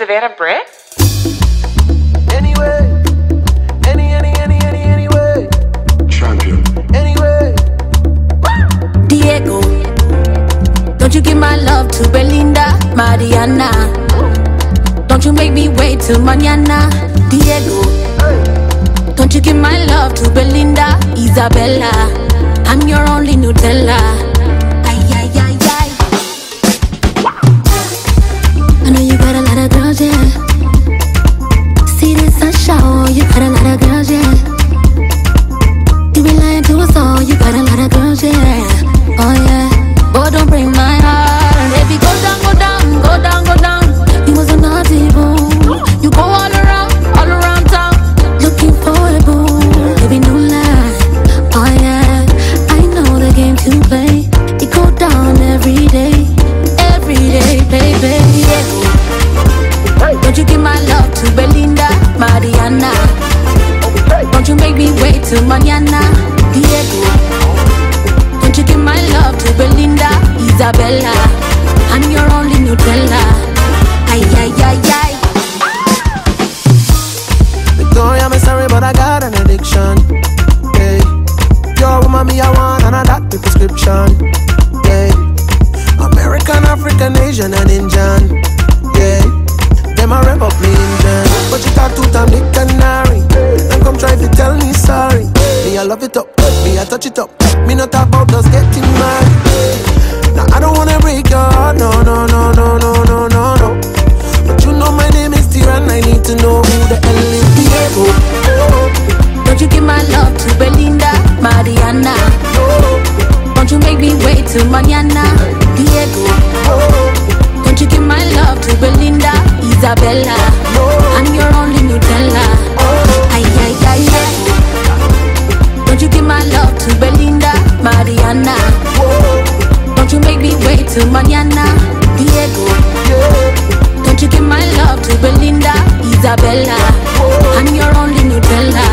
Savannah Britt? Anyway, any, any, any, any, anyway, Champion. anyway. Diego. Don't you give my love to Belinda, Mariana. Don't you make me wait till mañana, Diego. Don't you give my love to Belinda, Isabella. I'm your only Nutella. Me mañana, Diego. Don't you give my love to Belinda, Isabella. I'm your only Nutella. Ay, ay, ay, ay. Victoria, I'm sorry, but I got an addiction. Hey, your woman, me, I want, and I got the prescription. Hey, American, African, Asian, and Indian. Yeah, them a rev I love it up, me, I touch it up. Me, not talk about just getting married. Now, I don't wanna break your heart, no, no, no, no, no, no, no, no. But you know my name is Tyran, I need to know who the hell is Diego. Don't you give my love to Belinda, Mariana. Don't you make me wait till mañana, Diego. Don't you give my love to Belinda, Isabella. Till mañana, Diego. Don't you give my love to Belinda, Isabella. I'm your only Nutella.